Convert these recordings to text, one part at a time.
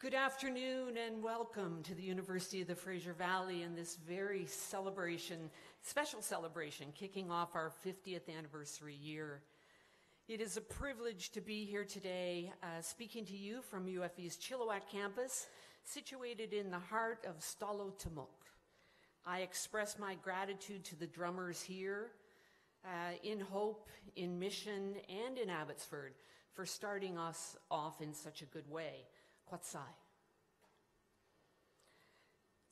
Good afternoon and welcome to the University of the Fraser Valley in this very celebration, special celebration, kicking off our 50th anniversary year. It is a privilege to be here today uh, speaking to you from UFV's Chilliwack campus, situated in the heart of Stalo I express my gratitude to the drummers here, uh, in Hope, in Mission, and in Abbotsford for starting us off in such a good way.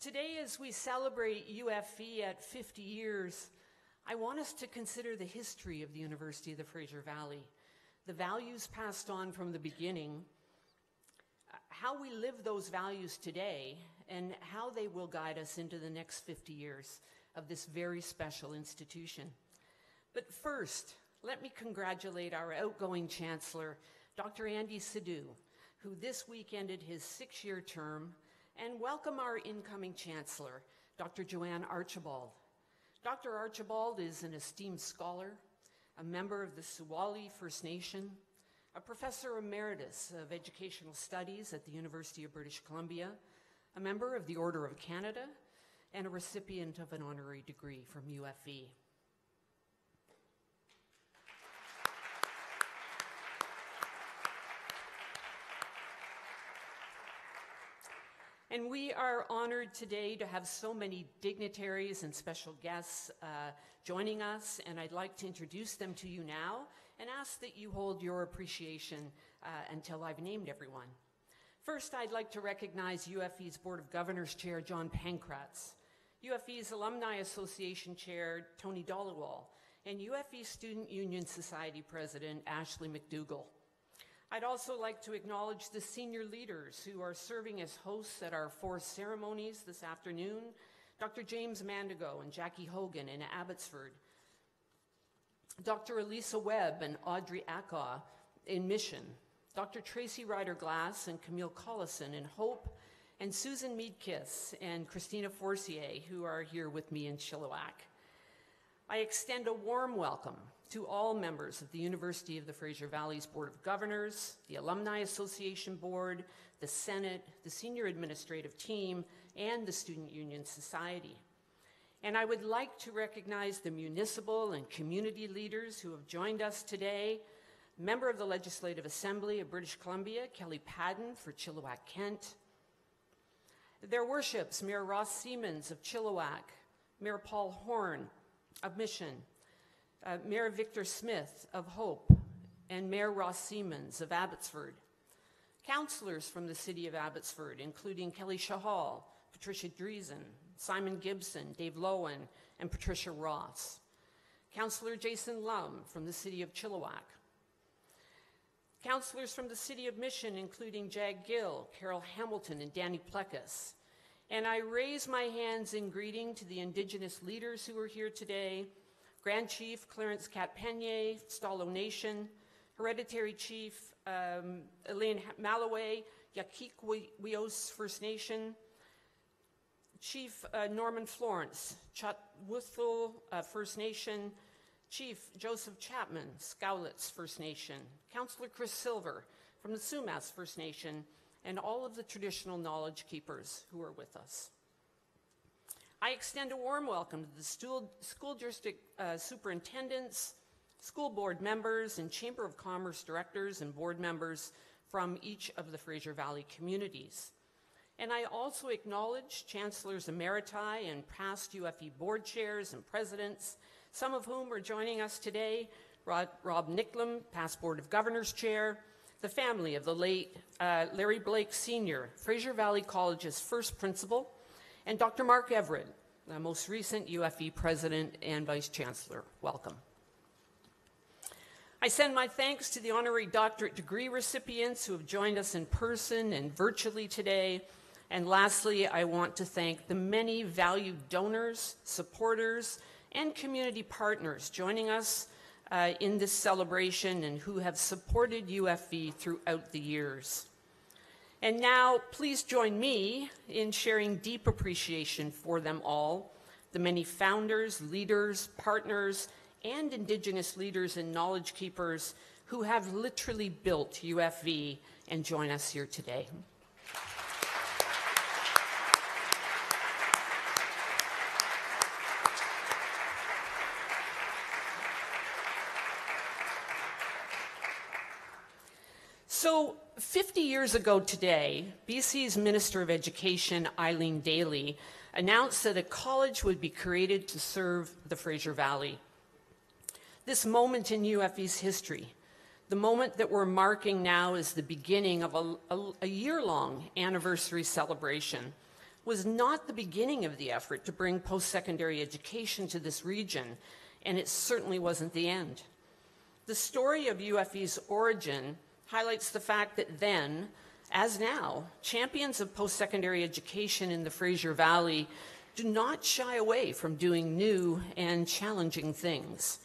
Today, as we celebrate UFV at 50 years, I want us to consider the history of the University of the Fraser Valley, the values passed on from the beginning, how we live those values today, and how they will guide us into the next 50 years of this very special institution. But first, let me congratulate our outgoing Chancellor, Dr. Andy Sidhu, who this week ended his six year term, and welcome our incoming Chancellor, Dr. Jo-ann Archibald. Dr. Archibald is an esteemed scholar, a member of the Suwali First Nation, a professor emeritus of educational studies at the University of British Columbia, a member of the Order of Canada, and a recipient of an honorary degree from UFV. And we are honored today to have so many dignitaries and special guests uh, joining us, and I'd like to introduce them to you now and ask that you hold your appreciation uh, until I've named everyone. First, I'd like to recognize UFV's Board of Governors Chair John Pankratz, UFV's Alumni Association Chair Tony Dhaliwal, and UFV Student Union Society President Ashley McDougall. I'd also like to acknowledge the senior leaders who are serving as hosts at our four ceremonies this afternoon Dr. James Mandigo and Jackie Hogan in Abbotsford, Dr. Elisa Webb and Audrey Akaw in Mission, Dr. Tracy Ryder Glass and Camille Collison in Hope, and Susan Meadkiss and Christina Forcier, who are here with me in Chilliwack. I extend a warm welcome to all members of the University of the Fraser Valley's Board of Governors, the Alumni Association Board, the Senate, the Senior Administrative Team, and the Student Union Society. And I would like to recognize the municipal and community leaders who have joined us today. Member of the Legislative Assembly of British Columbia, Kelli Paddon for Chilliwack, Kent. Their worships, Mayor Ross Siemens of Chilliwack, Mayor Paul Horn of Mission, uh, Mayor Victor Smith of Hope, and Mayor Ross Siemens of Abbotsford. Councillors from the City of Abbotsford, including Kelly Chahal, Patricia Driessen, Simon Gibson, Dave Loewen, and Patricia Ross. Councillor Jason Lum from the City of Chilliwack. Councillors from the City of Mission, including Jag Gill, Carol Hamilton, and Danny Plekas. And I raise my hands in greeting to the Indigenous leaders who are here today Grand Chief Clarence Kat Pennier, Stalo Nation, Hereditary Chief um, Elaine Malloway, Yakik First Nation, Chief uh, Norman Florence, Chawathil uh, First Nation, Chief Joseph Chapman, Scowlitz First Nation, Councillor Chris Silver from the Sumas First Nation, and all of the traditional knowledge keepers who are with us. I extend a warm welcome to the school, district uh, superintendents, school board members, and Chamber of Commerce directors and board members from each of the Fraser Valley communities. And I also acknowledge Chancellors Emeriti and past UFV board chairs and presidents, some of whom are joining us today, Rob, Rob Nicklam, past Board of Governors Chair, the family of the late uh, Larry Blake Sr., Fraser Valley College's first principal, and Dr. Mark Evered, the most recent UFV president and vice chancellor. Welcome. I send my thanks to the honorary doctorate degree recipients who have joined us in person and virtually today. And lastly, I want to thank the many valued donors, supporters, and community partners joining us uh, in this celebration and who have supported UFV throughout the years. And now, please join me in sharing deep appreciation for them all, the many founders, leaders, partners, and Indigenous leaders and knowledge keepers who have literally built UFV and join us here today. So, 50 years ago today, BC's Minister of Education, Eileen Dailly, announced that a college would be created to serve the Fraser Valley. This moment in UFV's history, the moment that we're marking now is the beginning of a, a, a year-long anniversary celebration, was not the beginning of the effort to bring post-secondary education to this region, and it certainly wasn't the end. The story of UFV's origin highlights the fact that then, as now, champions of post-secondary education in the Fraser Valley do not shy away from doing new and challenging things.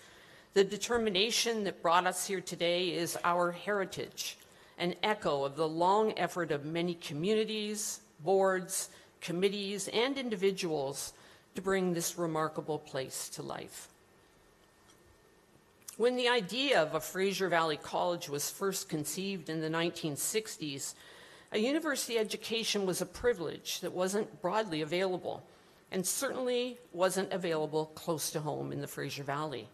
The determination that brought us here today is our heritage, an echo of the long effort of many communities, boards, committees, and individuals to bring this remarkable place to life. When the idea of a Fraser Valley College was first conceived in the 1960s, a university education was a privilege that wasn't broadly available and certainly wasn't available close to home in the Fraser Valley.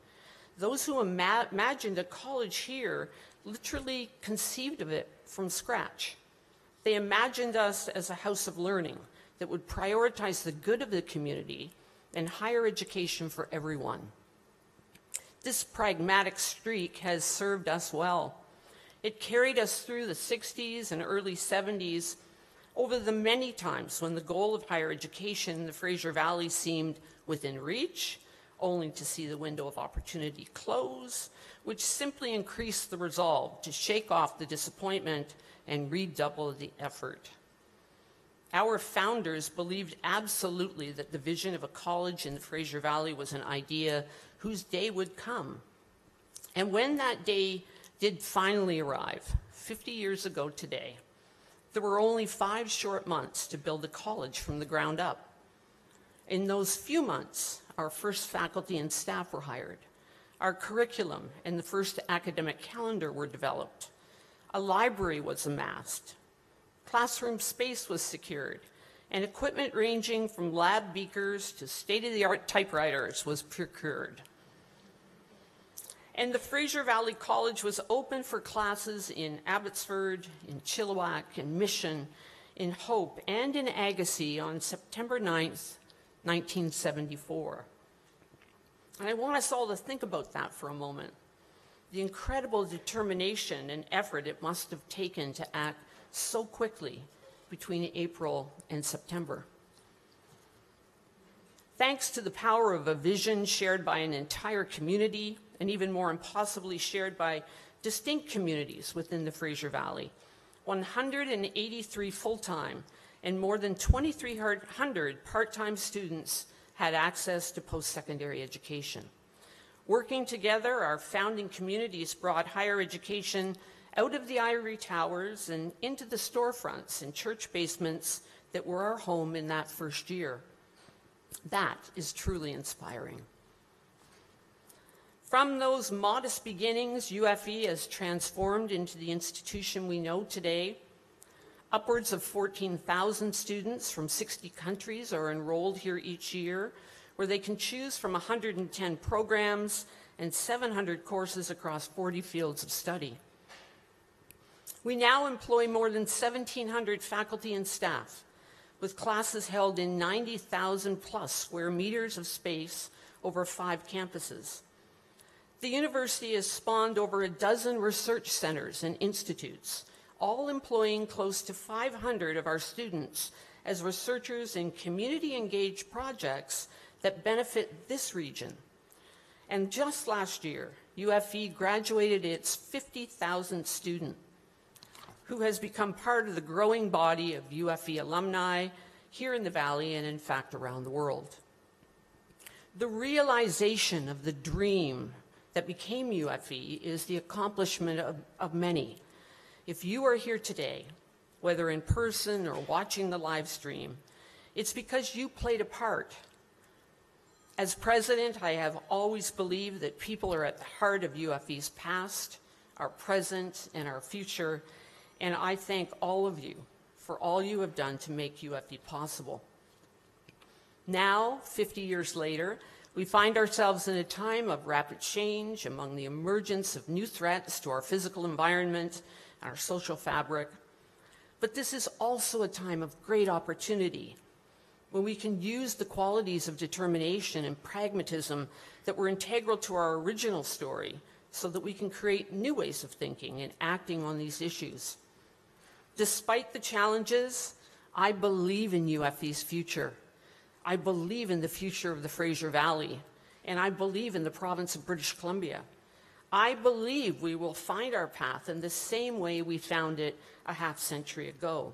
Those who ima imagined a college here literally conceived of it from scratch. They imagined us as a house of learning that would prioritize the good of the community and higher education for everyone. This pragmatic streak has served us well. It carried us through the 60s and early 70s over the many times when the goal of higher education in the Fraser Valley seemed within reach, only to see the window of opportunity close, which simply increased the resolve to shake off the disappointment and redouble the effort. Our founders believed absolutely that the vision of a college in the Fraser Valley was an idea whose day would come. And when that day did finally arrive, 50 years ago today, there were only five short months to build a college from the ground up. In those few months, our first faculty and staff were hired. Our curriculum and the first academic calendar were developed. A library was amassed. Classroom space was secured. And equipment ranging from lab beakers to state-of-the-art typewriters was procured. And the Fraser Valley College was open for classes in Abbotsford, in Chilliwack, in Mission, in Hope, and in Agassiz on September 9th, 1974. And I want us all to think about that for a moment. The incredible determination and effort it must have taken to act so quickly between April and September. Thanks to the power of a vision shared by an entire community, and even more impossibly shared by distinct communities within the Fraser Valley. 183 full-time and more than 2,300 part-time students had access to post-secondary education. Working together, our founding communities brought higher education out of the ivory towers and into the storefronts and church basements that were our home in that first year. That is truly inspiring. From those modest beginnings, UFV has transformed into the institution we know today. Upwards of 14,000 students from 60 countries are enrolled here each year, where they can choose from 110 programs and 700 courses across 40 fields of study. We now employ more than 1,700 faculty and staff, with classes held in 90,000 plus square meters of space over five campuses. The university has spawned over a dozen research centers and institutes, all employing close to 500 of our students as researchers in community-engaged projects that benefit this region. And just last year, UFV graduated its 50,000th student, who has become part of the growing body of UFV alumni here in the Valley and in fact around the world. The realization of the dream that became UFV is the accomplishment of, of many. If you are here today, whether in person or watching the live stream, it's because you played a part. As president, I have always believed that people are at the heart of UFV's past, our present, and our future, and I thank all of you for all you have done to make UFV possible. Now, 50 years later, we find ourselves in a time of rapid change among the emergence of new threats to our physical environment, and our social fabric. But this is also a time of great opportunity when we can use the qualities of determination and pragmatism that were integral to our original story so that we can create new ways of thinking and acting on these issues. Despite the challenges, I believe in UFV's future. I believe in the future of the Fraser Valley, and I believe in the province of British Columbia. I believe we will find our path in the same way we found it a half century ago,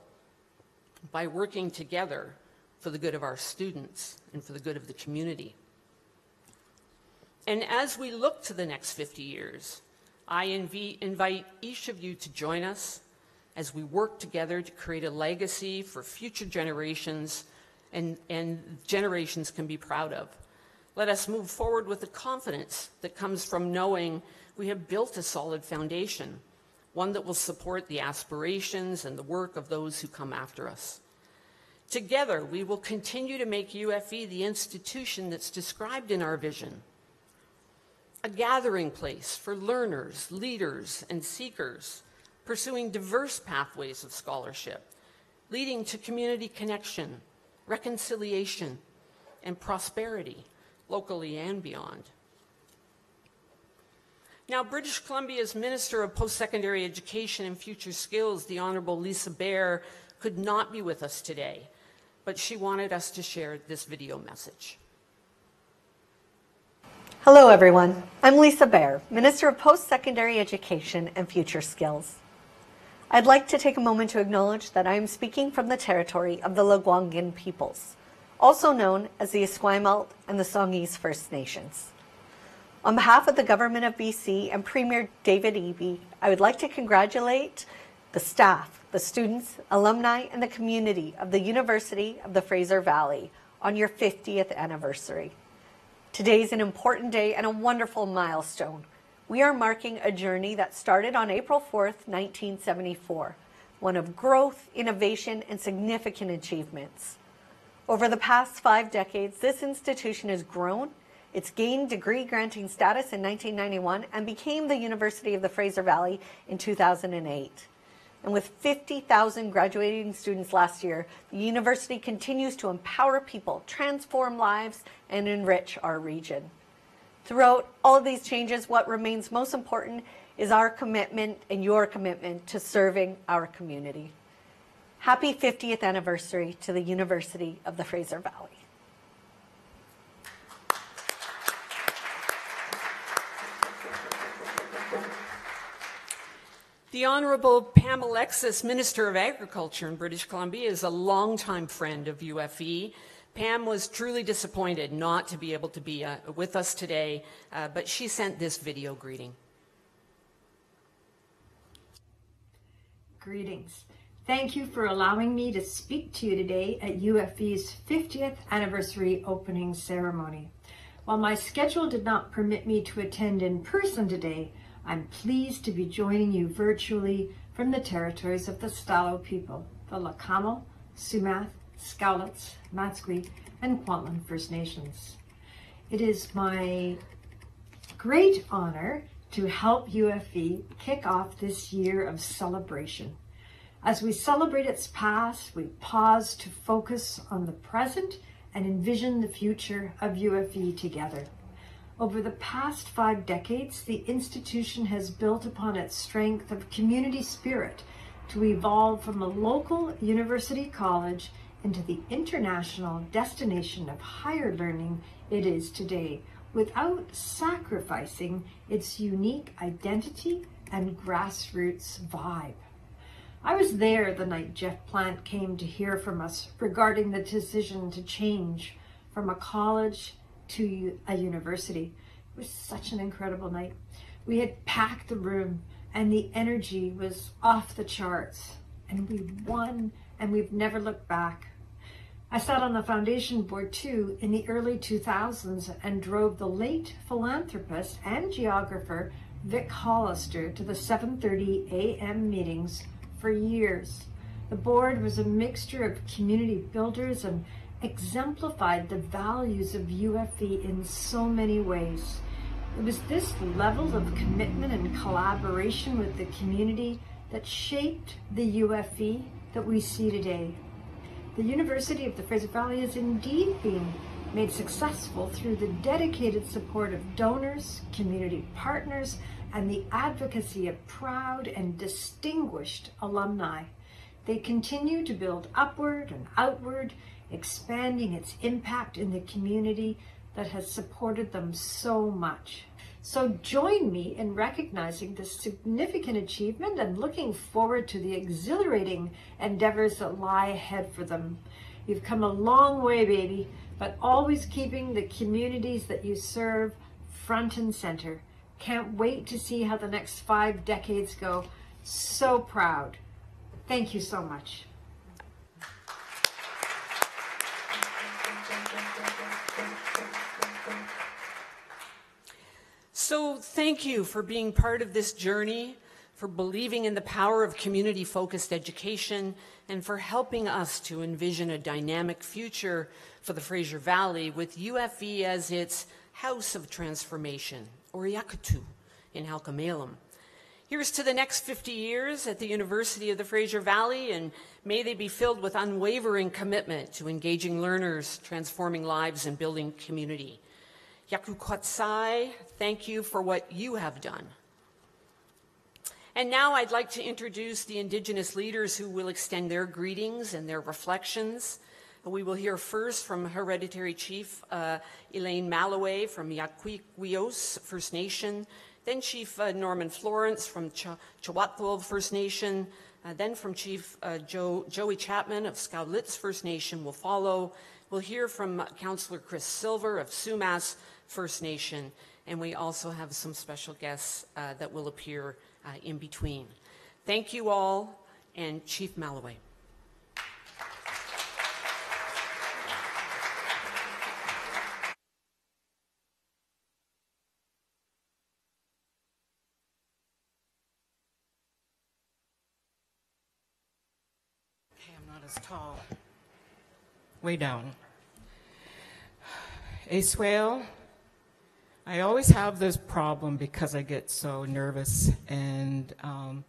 by working together for the good of our students and for the good of the community. And as we look to the next 50 years, I invite each of you to join us as we work together to create a legacy for future generations and, and generations can be proud of. Let us move forward with the confidence that comes from knowing we have built a solid foundation, one that will support the aspirations and the work of those who come after us. Together, we will continue to make UFV the institution that's described in our vision, a gathering place for learners, leaders, and seekers, pursuing diverse pathways of scholarship, leading to community connection, reconciliation, and prosperity, locally and beyond. Now, British Columbia's Minister of Post-Secondary Education and Future Skills, the Honorable Lisa Beare, could not be with us today but she wanted us to share this video message. Hello, everyone. I'm Lisa Beare, Minister of Post-Secondary Education and Future Skills. I'd like to take a moment to acknowledge that I am speaking from the territory of the Lekwungen peoples, also known as the Esquimalt and the Songhees First Nations. On behalf of the Government of BC and Premier David Eby, I would like to congratulate the staff the students, alumni, and the community of the University of the Fraser Valley on your 50th anniversary. Today is an important day and a wonderful milestone. We are marking a journey that started on April 4th, 1974, one of growth, innovation, and significant achievements. Over the past five decades, this institution has grown. It's gained degree granting status in 1991 and became the University of the Fraser Valley in 2008. And with 50,000 graduating students last year, the university continues to empower people, transform lives, and enrich our region. Throughout all of these changes, what remains most important is our commitment and your commitment to serving our community. Happy 50th anniversary to the University of the Fraser Valley. The Honourable Pam Alexis, Minister of Agriculture in British Columbia, is a longtime friend of UFV. Pam was truly disappointed not to be able to be uh, with us today, uh, but she sent this video greeting. Greetings. Thank you for allowing me to speak to you today at UFV's 50th anniversary opening ceremony. While my schedule did not permit me to attend in person today, I'm pleased to be joining you virtually from the territories of the Stalo people, the Lakamo, Sumas, Scowlitz, Matsqui, and Kwantlen First Nations. It is my great honor to help UFV kick off this year of celebration. As we celebrate its past, we pause to focus on the present and envision the future of UFV together. Over the past five decades, the institution has built upon its strength of community spirit to evolve from a local university college into the international destination of higher learning it is today without sacrificing its unique identity and grassroots vibe. I was there the night Geoff Plant came to hear from us regarding the decision to change from a college to a university. It was such an incredible night. We had packed the room and the energy was off the charts and we won and we've never looked back. I sat on the foundation board too in the early 2000s and drove the late philanthropist and geographer Vic Hollister to the 7.30 a.m. meetings for years. The board was a mixture of community builders and exemplified the values of UFV in so many ways. It was this level of commitment and collaboration with the community that shaped the UFV that we see today. The University of the Fraser Valley is indeed being made successful through the dedicated support of donors, community partners, and the advocacy of proud and distinguished alumni. They continue to build upward and outward, expanding its impact in the community that has supported them so much. So join me in recognizing this significant achievement and looking forward to the exhilarating endeavors that lie ahead for them. You've come a long way, baby, but always keeping the communities that you serve front and center. Can't wait to see how the next five decades go. So proud. Thank you so much. So, thank you for being part of this journey, for believing in the power of community focused education, and for helping us to envision a dynamic future for the Fraser Valley with UFV as its house of transformation, or Yakutu in Halkomelem. Here's to the next 50 years at the University of the Fraser Valley, and may they be filled with unwavering commitment to engaging learners, transforming lives, and building community. Yaku Kwatsai, thank you for what you have done. And now I'd like to introduce the Indigenous leaders who will extend their greetings and their reflections. We will hear first from Hereditary Chief uh, Elaine Malloway from Yakweakwioose First Nation, then Chief uh, Norman Florence from Ch- First Nation, uh, then from Chief uh, Joe, Joey Chapman of Scowlitz First Nation will follow. We'll hear from Councillor Chris Silver of Sumas First Nation, and we also have some special guests uh, that will appear uh, in between. Thank you all, and Chief Malloway. Okay, I'm not as tall. Way down. A swale. I always have this problem because I get so nervous, and um,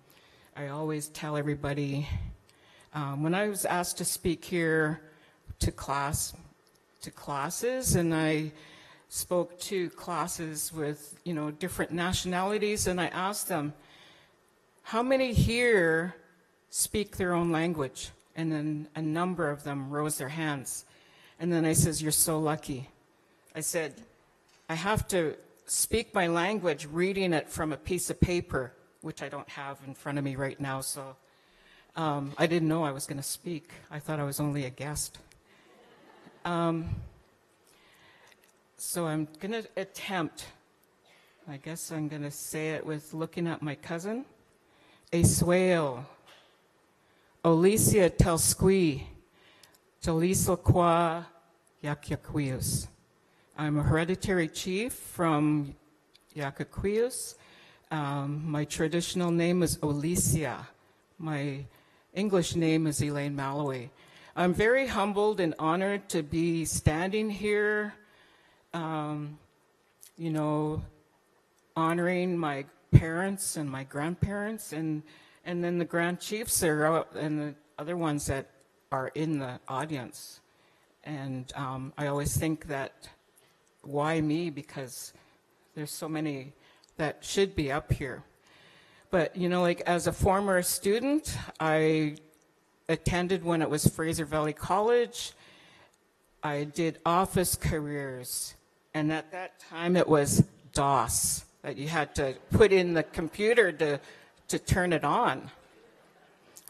I always tell everybody um, when I was asked to speak here to class, to classes, and I spoke to classes with you know different nationalities, and I asked them, how many here speak their own language? And then a number of them rose their hands. And then I says, you're so lucky. I said, I have to speak my language reading it from a piece of paper, which I don't have in front of me right now. So um, I didn't know I was going to speak. I thought I was only a guest. Um, so I'm going to attempt, I guess I'm going to say it with looking at my cousin, a swale, Olicia telsqui, Jalisokwa yakyaquius. I'm a hereditary chief from Yakweakwioose. Um, my traditional name is Olicia. My English name is Elaine Malloway. I'm very humbled and honored to be standing here, um, you know, honoring my parents and my grandparents and, and then the grand chiefs are, and the other ones that are in the audience. And um, I always think that why me? Because there's so many that should be up here. But, you know, like as a former student, I attended when it was Fraser Valley College. I did office careers. And at that time, it was DOS that you had to put in the computer to, to turn it on.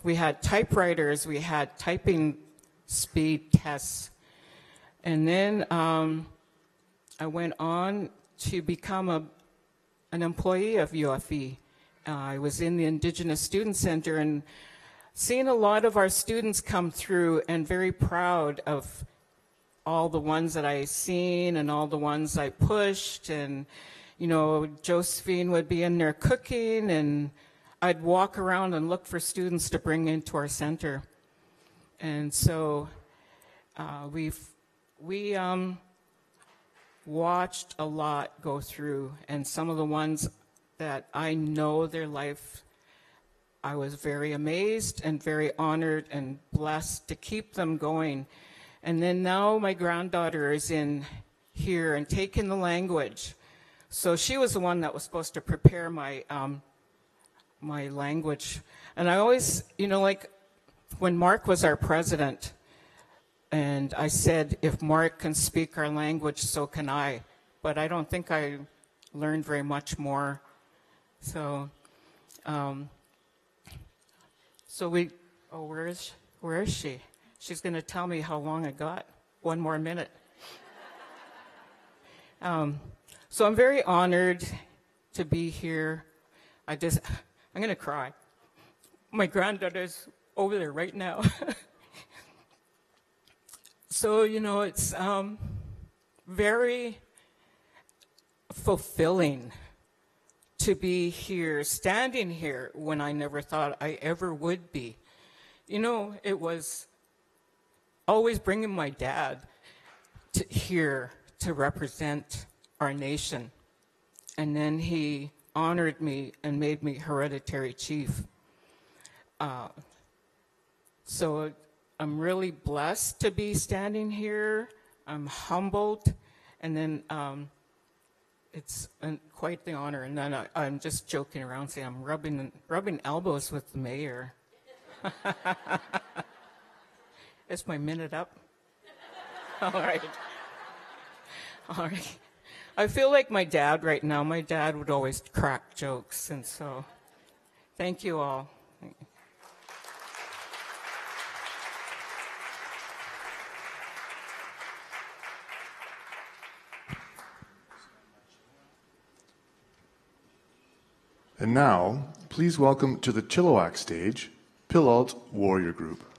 We had typewriters, we had typing speed tests. And then um, I went on to become a, an employee of UFV. Uh, I was in the Indigenous Student Center and seeing a lot of our students come through and very proud of all the ones that I seen and all the ones I pushed and you know Josephine would be in there cooking and I'd walk around and look for students to bring into our center and so uh, we've we um, watched a lot go through, and some of the ones that I know their life I was very amazed and very honored and blessed to keep them going. And then now my granddaughter is in here and taking the language. So she was the one that was supposed to prepare my um, my language. And I always, you know, like when Mark was our president, and I said, if Mark can speak our language, so can I. But I don't think I learned very much more. So, um, so we, oh, where is, where is she? She's going to tell me how long I got. One more minute. Um, so I'm very honored to be here. I just, I'm going to cry. My granddaughter's over there right now. so, you know, it's um, very fulfilling to be here, standing here when I never thought I ever would be. You know, it was always bringing my dad to here to represent our nation. And then he honored me and made me hereditary chief. Uh, so I'm really blessed to be standing here. I'm humbled. And then um, it's an, quite the honor. And then I, I'm just joking around saying I'm rubbing, rubbing elbows with the mayor. Is my minute up? All right. All right. I feel like my dad right now. My dad would always crack jokes, and so thank you all. And now, please welcome to the Chilliwack stage, Pillalt Warrior Group.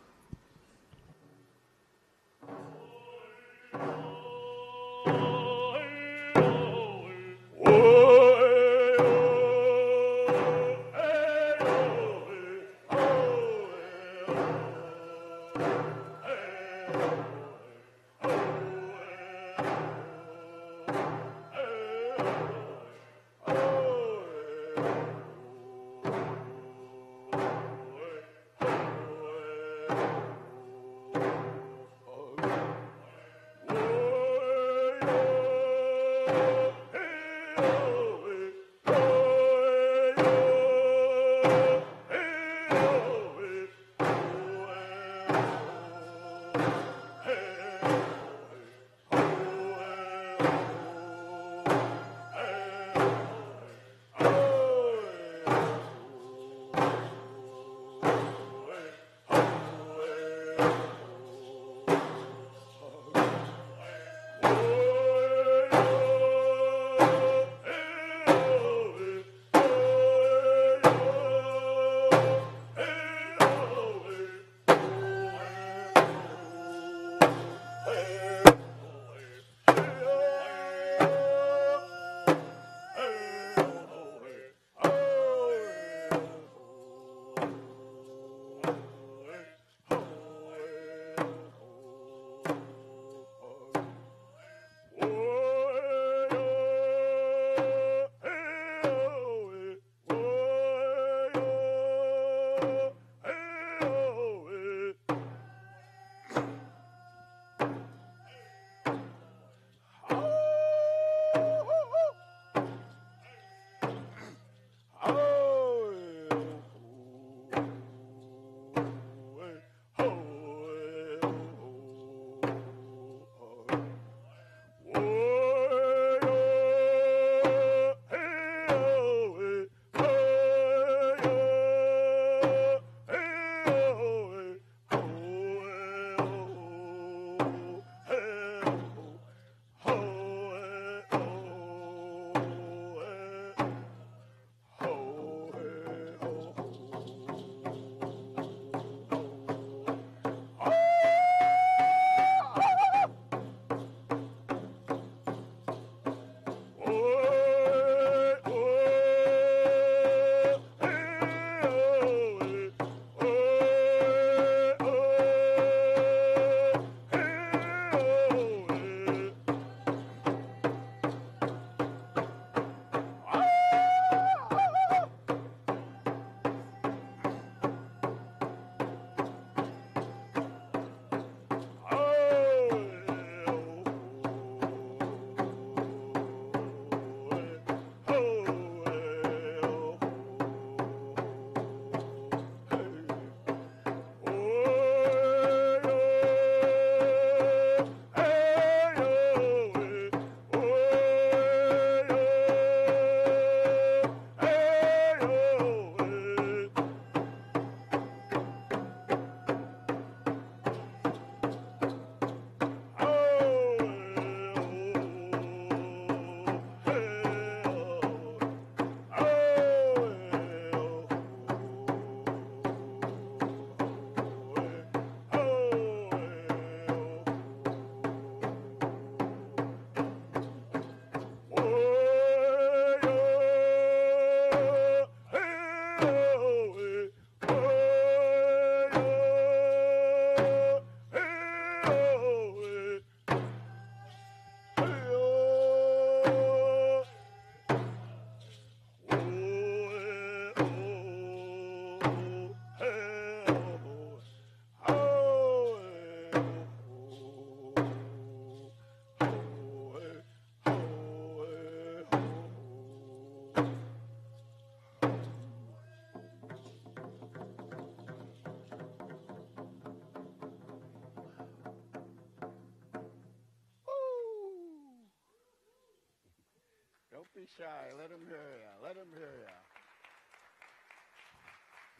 Don't be shy. Let him hear ya. Let him hear ya.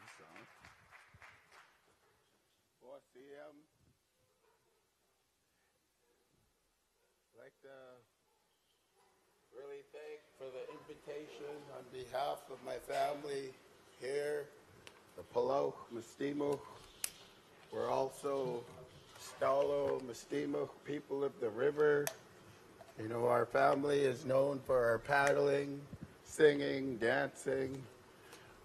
This song. OCM. like to really thank for the invitation on behalf of my family here, the Palau Mestimo. We're also Stalo Mestimo people of the river. You know, our family is known for our paddling, singing, dancing.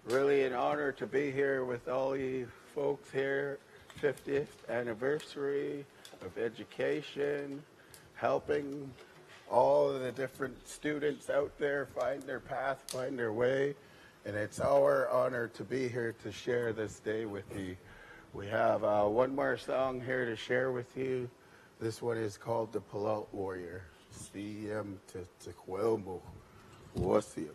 Really an honor to be here with all you folks here. 50th anniversary of education, helping all of the different students out there find their path, find their way. And it's our honor to be here to share this day with you. We have uh, one more song here to share with you. This one is called The Palau Warrior. CM to Tequelmo. Wasium.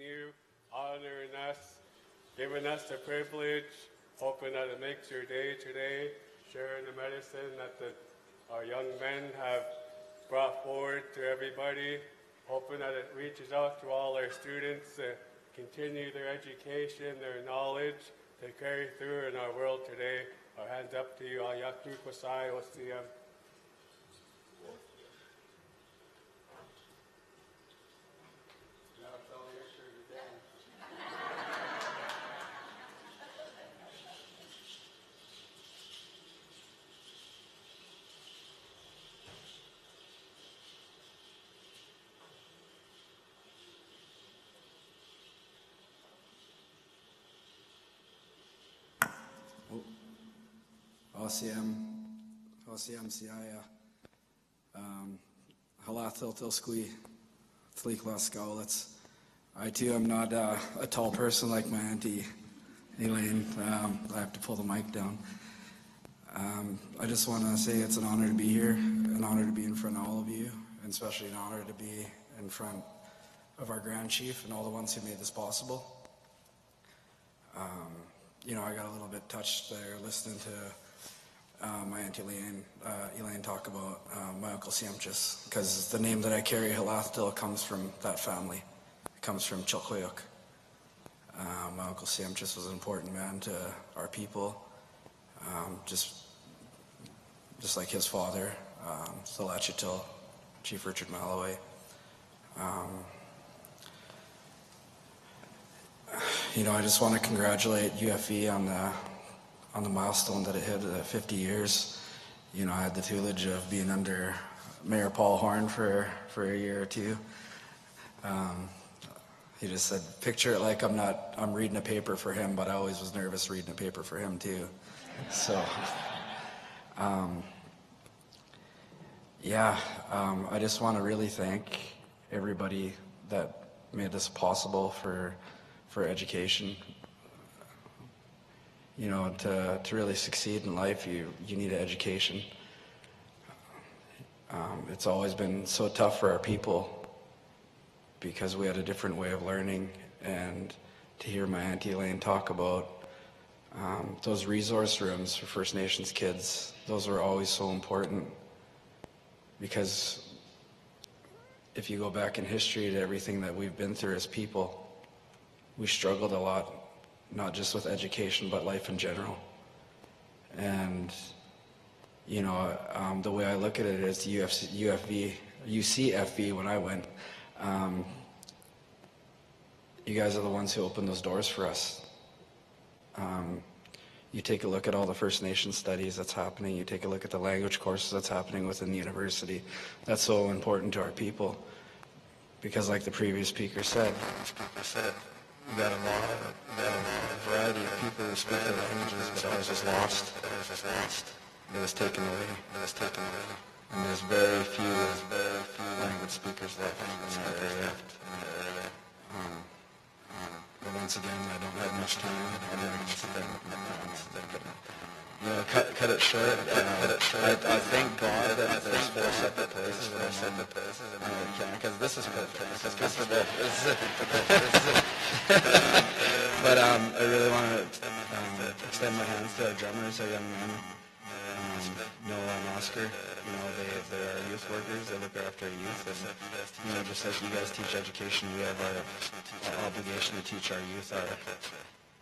You, honoring us, giving us the privilege, hoping that it makes your day today, sharing the medicine that the, our young men have brought forward to everybody, hoping that it reaches out to all our students to continue their education, their knowledge, to carry through in our world today. Our hands up to you. Osiyam. OCM Siaya, um, Halathil Tilsqui, Tlik Laskowitz. I too am not uh, a tall person like my auntie Elaine. Um, I have to pull the mic down. Um, I just want to say it's an honor to be here, an honor to be in front of all of you, and especially an honor to be in front of our Grand Chief and all the ones who made this possible. Um, you know, I got a little bit touched there listening to uh, my Aunt Elaine, uh, Elaine talk about uh, my Uncle Siamchis, because the name that I carry, Halathdil, comes from that family. It comes from Chilkoyuk. Uh, my Uncle Siamchis was an important man to our people, um, just, just like his father, um, Chief Richard Malloway. Um, you know, I just want to congratulate UFV on the on the milestone that it hit uh, 50 years. You know, I had the tutelage of being under Mayor Paul Horn for for a year or two. Um, he just said, "Picture it like I'm not I'm reading a paper for him, but I always was nervous reading a paper for him too." So, um, yeah, um, I just want to really thank everybody that made this possible for for education. You know, to, to really succeed in life, you, you need an education. Um, it's always been so tough for our people because we had a different way of learning. And to hear my Auntie Elaine talk about um, those resource rooms for First Nations kids, those were always so important because if you go back in history to everything that we've been through as people, we struggled a lot, not just with education, but life in general. And, you know, um, the way I look at it is UFC, UFV, UCFV when I went, um, you guys are the ones who opened those doors for us. Um, you take a look at all the First Nation studies that's happening, you take a look at the language courses that's happening within the university. That's so important to our people. Because like the previous speaker said, said got a lot of, got a variety of people who speak the languages, but ours is lost. It was taken away. It was taken away. And there's very few, there's very few language speakers left in our area. Um, but once again, I don't have much time. I don't have you know, cut, cut it short. Uh, I, I thank God that there's four separate places that I said because this is perfect. This is perfect. This is it. but um, I really want to um, extend my hands to drummers, our young men, um, Noah and Oscar. You know, they they are youth workers. They look after our youth, and you know, just like you guys teach education, we have our, our obligation to teach our youth our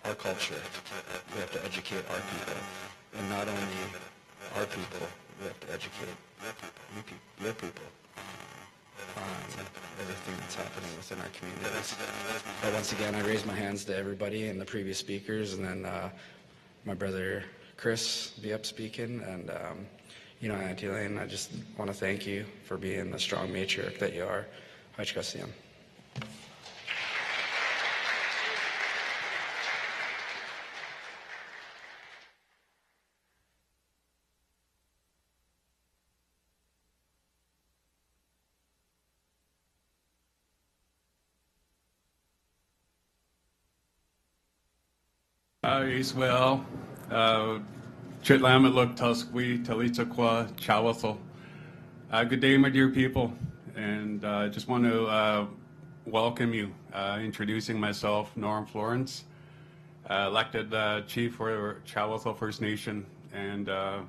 our culture. We have to educate our people, and not only our people, we have to educate your people on everything that's happening within our communities. But once again, I raise my hands to everybody and the previous speakers, and then uh, my brother Chris be up speaking, and um, you know, Auntie Elaine, I just want to thank you for being the strong matriarch that you are. Hachkasiam. Uh, Israel, uh, Tusqui, Talitaqua, Chawathil. Good day, my dear people. And I uh, just want to uh, welcome you. Uh, introducing myself, Norm Florence, uh, elected chief for Chawathil First Nation, and I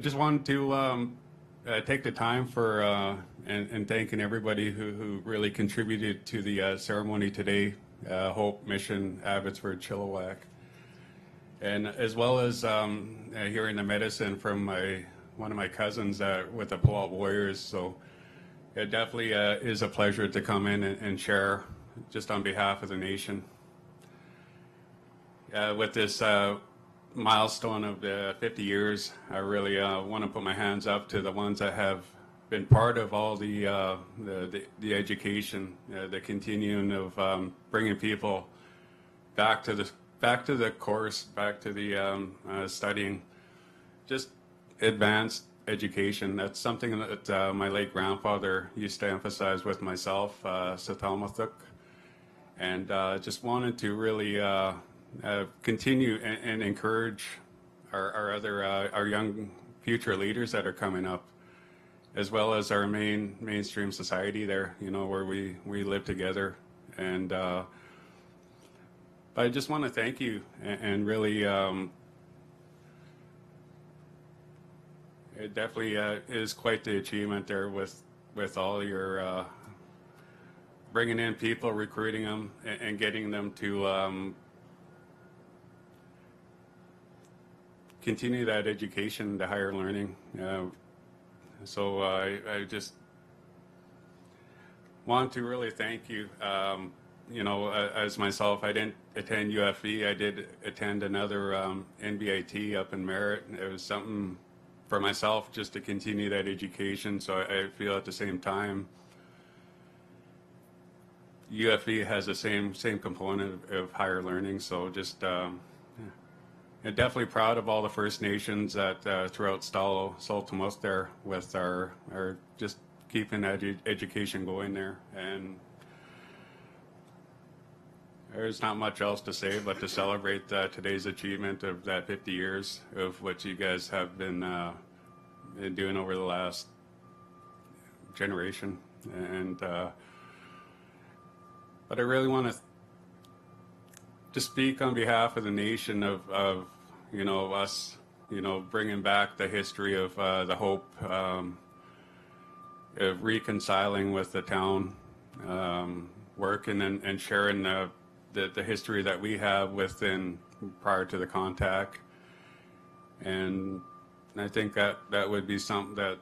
just wanted to um, take the time for and, and thanking everybody who, who really contributed to the ceremony today. Hope Mission, Abbotsford, Chilliwack, and as well as um, uh, hearing the medicine from my one of my cousins uh, with the Puyallup Warriors. So it definitely uh, is a pleasure to come in and, and share just on behalf of the nation. Uh, with this uh, milestone of the 50 years, I really uh, want to put my hands up to the ones that have been part of all the the, the, the education, the continuing of um, bringing people back to the back to the course, back to the um, uh, studying, just advanced education. That's something that uh, my late grandfather used to emphasize with myself, uh, and uh, just wanted to really uh, uh, continue and, and encourage our, our other uh, our young future leaders that are coming up, as well as our main mainstream society there. You know where we we live together, and I just want to thank you and, really. Um, it definitely uh, is quite the achievement there with with all your uh, bringing in people, recruiting them, and, and getting them to um, continue that education, the higher learning. Uh, so uh, I, I just want to really thank you. Um, you know, as myself, I didn't attend UFV. I did attend another um, NVIT up in Merritt. It was something for myself just to continue that education. So I, feel at the same time, UFV has the same same component of, of higher learning. So just um, yeah. Definitely proud of all the First Nations that uh, throughout Stalo, S'ólh Téméxw there with our our just keeping edu- education going there and. There's not much else to say but to celebrate uh, today's achievement of that 50 years of what you guys have been, uh, been doing over the last generation. And uh, but I really want to to speak on behalf of the nation of, of you know us, you know, bringing back the history of uh, the hope um, of reconciling with the town um, work and, and and sharing the the, the history that we have within prior to the contact. And I think that that would be something that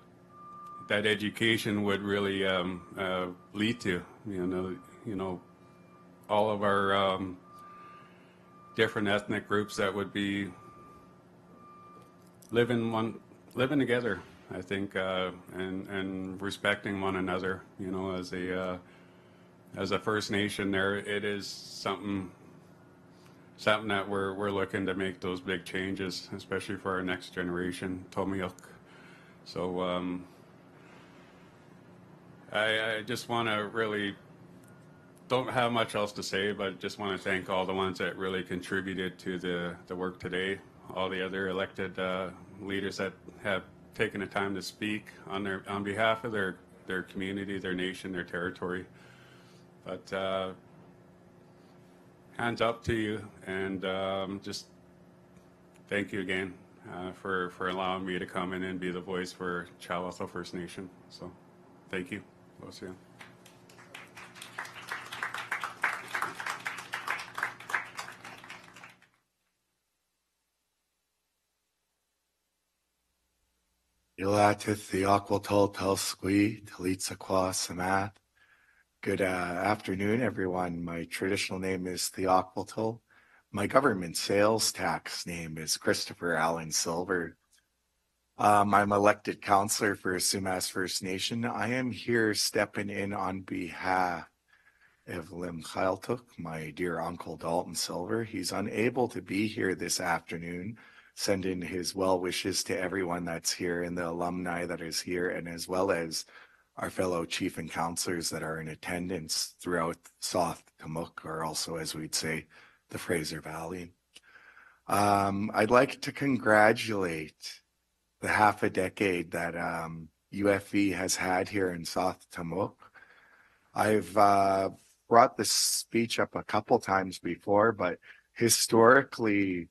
that education would really um, uh, lead to. You know, you know, all of our um, different ethnic groups that would be living one living together. I think uh, and and respecting one another. You know, as a uh, as a First Nation, there it is something something that we're we're looking to make those big changes, especially for our next generation, Tomiuk. So um, I, I just want to really don't have much else to say, but just want to thank all the ones that really contributed to the the work today, all the other elected uh, leaders that have taken the time to speak on their on behalf of their their community, their nation, their territory. But uh, hands up to you, and um, just thank you again uh, for for allowing me to come in and be the voice for Chawathil First Nation. So, thank you, Lucia. Ilatith the Aquatul Tel Squi Talitza Samat. Good uh, afternoon, everyone. My traditional name is Theoquiltal. My government sales tax name is Christopher Allen Silver. Um, I'm elected counselor for Sumas First Nation. I am here stepping in on behalf of Lim my dear uncle Dalton Silver. He's unable to be here this afternoon. sending his well wishes to everyone that's here and the alumni that is here, and as well as our fellow chief and counselors that are in attendance throughout S'ólh Téméxw, or also, as we'd say, the Fraser Valley. Um, I'd like to congratulate the half a decade that um, UFV has had here in S'ólh Téméxw. I've uh, brought this speech up a couple times before, but historically,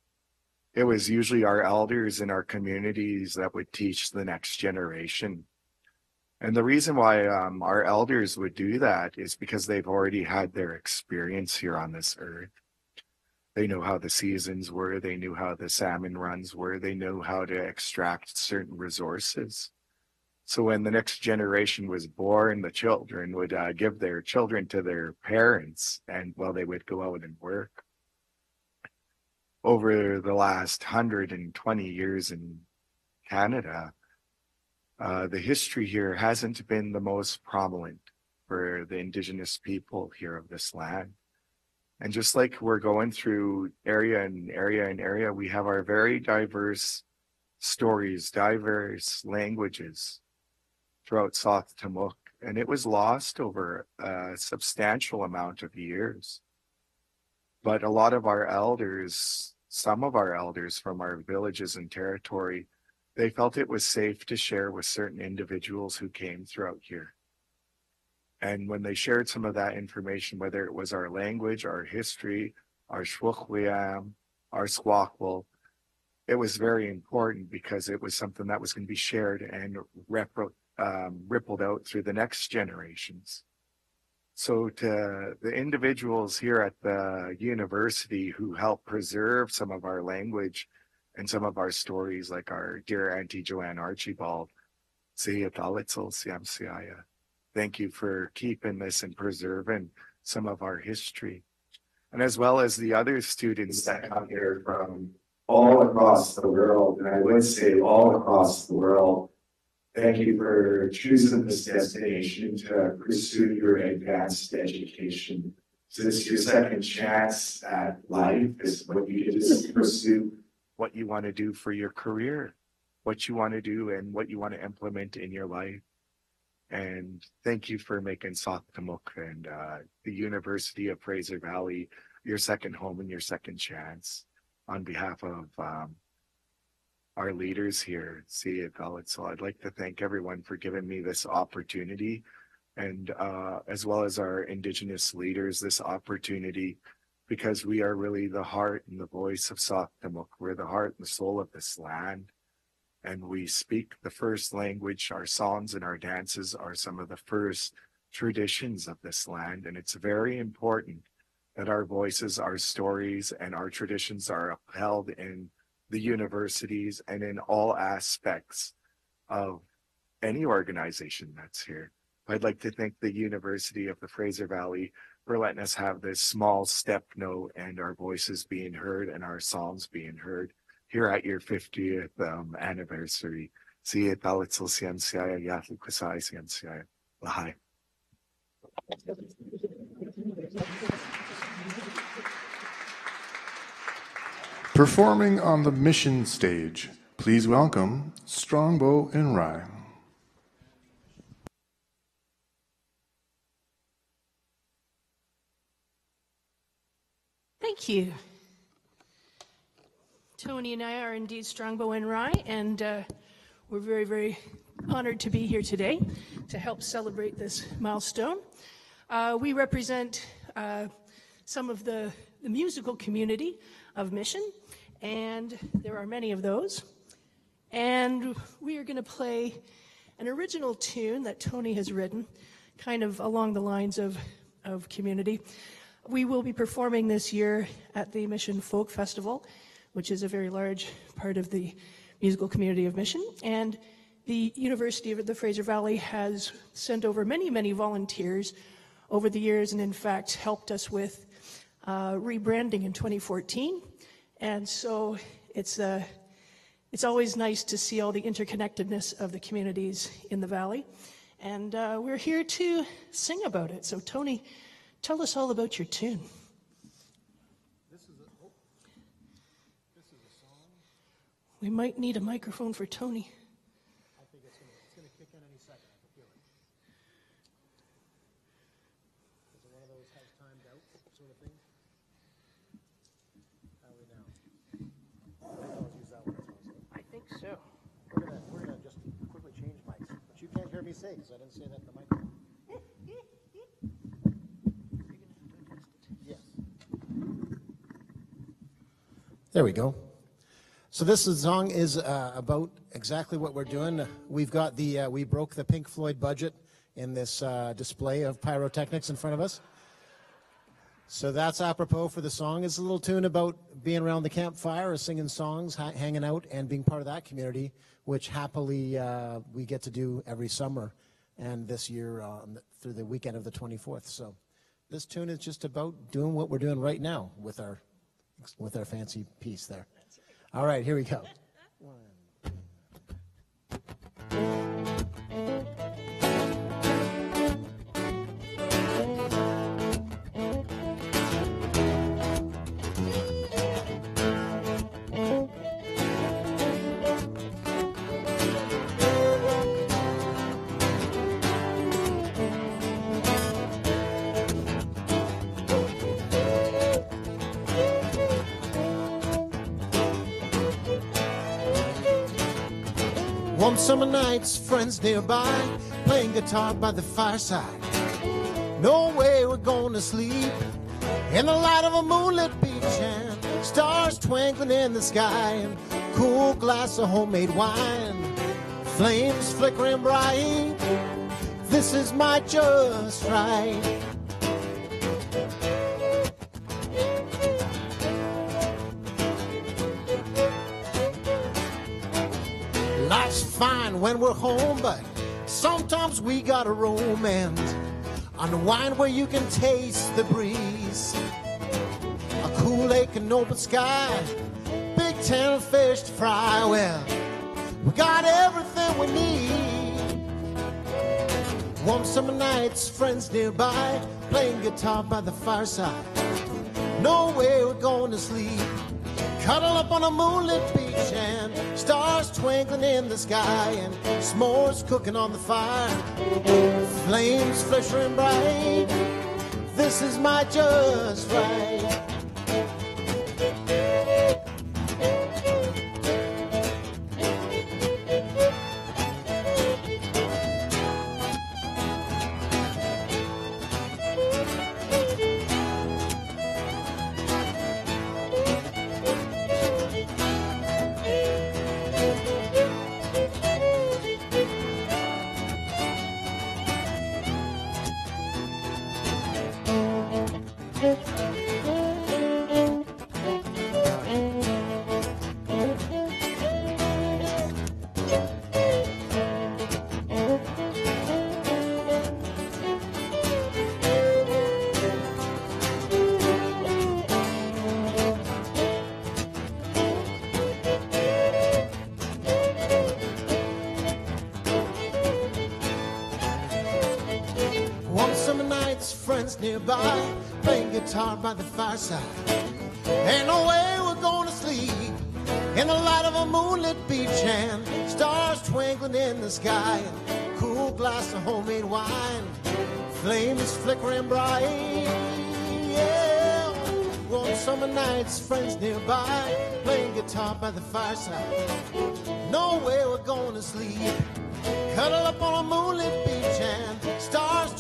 it was usually our elders in our communities that would teach the next generation. And the reason why um, our elders would do that is because they've already had their experience here on this earth. They know how the seasons were, they knew how the salmon runs were, they know how to extract certain resources. So when the next generation was born, the children would uh, give their children to their parents, and well, they would go out and work. Over the last 120 years in Canada, uh, the history here hasn't been the most prominent for the indigenous people here of this land. And just like we're going through area and area and area, we have our very diverse stories, diverse languages throughout S'ólh Téméxw. And it was lost over a substantial amount of years. But a lot of our elders, some of our elders from our villages and territory, they felt it was safe to share with certain individuals who came throughout here. And when they shared some of that information, whether it was our language, our history, our Shwukwiam, our Squawkwal, it was very important because it was something that was going to be shared and repro- um, rippled out through the next generations. So to the individuals here at the university who helped preserve some of our language and some of our stories, like our dear Auntie Jo-ann Archibald, thank you for keeping this and preserving some of our history. And as well as the other students that come here from all across the world, and I would say all across the world, thank you for choosing this destination to pursue your advanced education. So this is your second chance at life, is what you get pursue what you want to do for your career, what you want to do and what you want to implement in your life. And thank you for making S'ólh Téméxw and uh, the University of Fraser Valley your second home and your second chance on behalf of um, our leaders here, see it valid. So I'd like to thank everyone for giving me this opportunity and uh, as well as our indigenous leaders this opportunity because we are really the heart and the voice of South We're the heart and the soul of this land and we speak the first language. Our songs and our dances are some of the first traditions of this land. And it's very important that our voices, our stories, and our traditions are upheld in the universities and in all aspects of any organization that's here. I'd like to thank the University of the Fraser Valley for letting us have this small step note and our voices being heard and our songs being heard here at your 50th um, anniversary. See it, Balitzel Ciencia, Kusai Ciencia. Lahai. Performing on the mission stage, please welcome Strongbow and Rye. Thank you. Tony and I are indeed Strongbow and Rye, and uh, we're very, very honored to be here today to help celebrate this milestone. Uh, we represent uh, some of the, the musical community of Mission, and there are many of those. And we are going to play an original tune that Tony has written, kind of along the lines of, of community. We will be performing this year at the Mission Folk Festival which is a very large part of the musical community of Mission. And the University of the Fraser Valley has sent over many, many volunteers over the years and, in fact, helped us with uh, rebranding in 2014. And so it's, uh, it's always nice to see all the interconnectedness of the communities in the valley. And uh, we're here to sing about it. So, Tony, tell us all about your tune. We might need a microphone for Tony. I think it's going to kick in any second. I can feel it. Is it one of those has timed out sort of? How are we now? I think I'll use that one. I think so. We're we're gonna just quickly change mics, but you can't hear me say, because I didn't say that in the There we go. So this song is uh, about exactly what we're doing. We've got the uh, we broke the Pink Floyd budget in this uh, display of pyrotechnics in front of us. So that's apropos for the song. It's a little tune about being around the campfire, singing songs, ha- hanging out, and being part of that community, which happily uh, we get to do every summer, and this year uh, through the weekend of the 24th. So this tune is just about doing what we're doing right now with our with our fancy piece there. All right, here we go. Summer nights, friends nearby, playing guitar by the fireside. No way we're gonna sleep in the light of a moonlit beach and stars twinkling in the sky and cool glass of homemade wine, flames flickering bright. This is my just right. When we're home, but sometimes we gotta roam and unwind where you can taste the breeze. A cool lake and open sky, big ten fish to fry. Well, we got everything we need. Warm summer nights, friends nearby, playing guitar by the fireside. No way we're going to sleep. Cuddle up on a moonlit beach and stars twinkling in the sky and s'mores cooking on the fire. Flames flickering bright. This is my just right. Nearby, playing guitar by the fireside. Ain't no way we're gonna sleep in the light of a moonlit beach and stars twinkling in the sky. Cool glass of homemade wine, flames flickering bright. Yeah, warm summer nights, friends nearby, playing guitar by the fireside. No way we're gonna sleep. Cuddle up on a moonlit and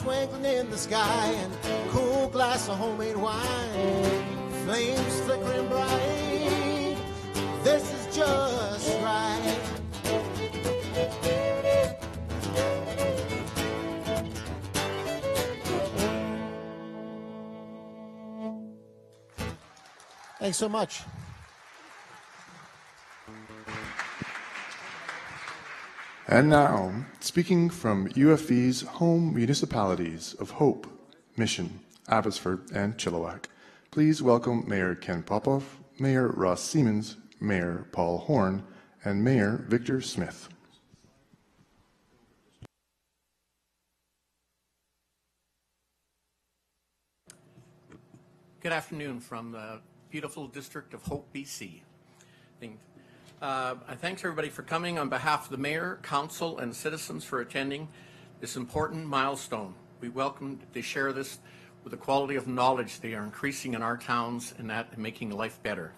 twinkling in the sky and cool glass of homemade wine, flames flickering bright. This is just right. Thanks so much. And now, speaking from UFV's home municipalities of Hope, Mission, Abbotsford, and Chilliwack, please welcome Mayor Ken Popove, Mayor Ross Siemens, Mayor Paul Horn, and Mayor Victor Smith. Good afternoon from the beautiful district of Hope, BC. Thank- Uh, I thanks everybody for coming on behalf of the mayor, council, and citizens for attending this important milestone. We welcome to share this with the quality of knowledge they are increasing in our towns and that making life better.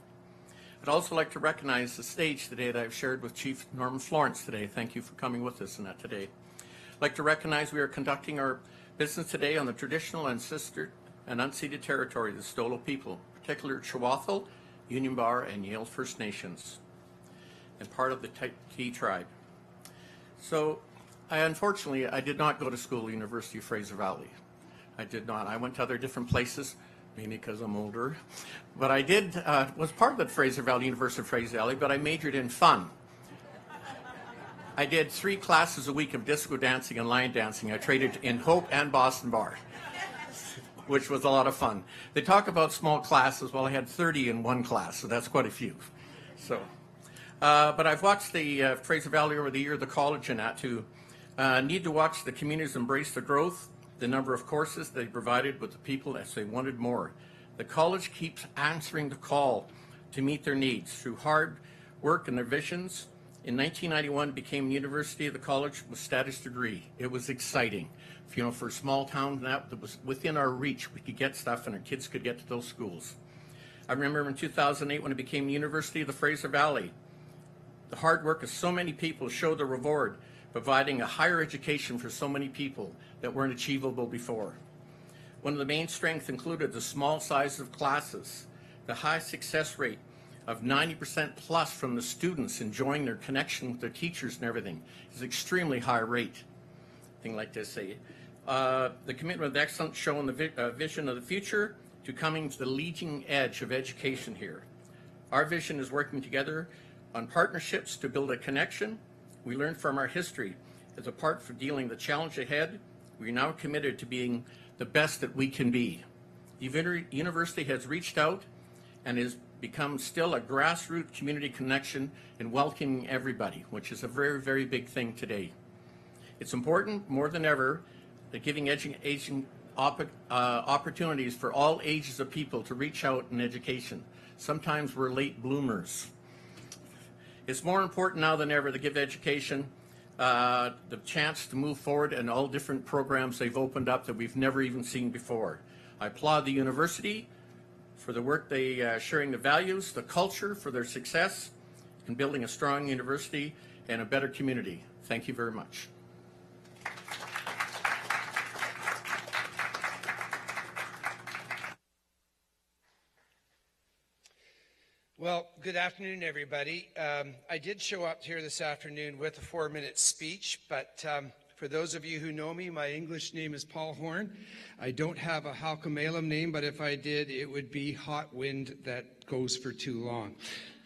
I'd also like to recognize the stage today that I've shared with Chief Norman Florence today. Thank you for coming with us in that today. I'd like to recognize we are conducting our business today on the traditional and sister and unceded territory of the Stolo people, particularly Chawathil Union Bar, and Yale First Nations, and part of the Tea tribe. So, I unfortunately, I did not go to school University of Fraser Valley. I did not. I went to other different places, mainly because I'm older. But I did, uh, was part of the Fraser Valley, University of Fraser Valley, but I majored in fun. I did three classes a week of disco dancing and line dancing. I traded in Hope and Boston Bar, which was a lot of fun. They talk about small classes. Well, I had 30 in one class, so that's quite a few. So, uh, but I've watched the uh, Fraser Valley over the year, the college and that too. Uh, need to watch the communities embrace the growth, the number of courses they provided with the people as they wanted more. The college keeps answering the call to meet their needs through hard work and their visions in 1991, became University of the College with status degree. It was exciting. If, You know, for a small town that, that was within our reach, we could get stuff and our kids could get to those schools. I remember in 2008 when it became University of the Fraser Valley. The hard work of so many people showed the reward, providing a higher education for so many people that weren't achievable before. One of the main strengths included the small size of classes, the high success rate, of 90% plus from the students enjoying their connection with their teachers and everything is extremely high rate. Thing like this, say. Uh, the commitment of excellence showing the vi uh, vision of the future to coming to the leading edge of education here. Our vision is working together on partnerships to build a connection. We learn from our history as a part for dealing the challenge ahead. We are now committed to being the best that we can be. The university has reached out and has become still a grassroots community connection and welcoming everybody, which is a very, very big thing today. It's important more than ever that giving education uh, opportunities for all ages of people to reach out in education. Sometimes we're late bloomers. It's more important now than ever to give education uh, the chance to move forward in all different programs they've opened up that we've never even seen before. I applaud the university for the work they uh, sharing the values, the culture for their success in building a strong university and a better community. Thank you very much. Well, good afternoon, everybody. Um, I did show up here this afternoon with a four minute speech, but um, for those of you who know me, my English name is Paul Horn. I don't have a Halkomelem name, but if I did, it would be Hot Wind that goes for too long.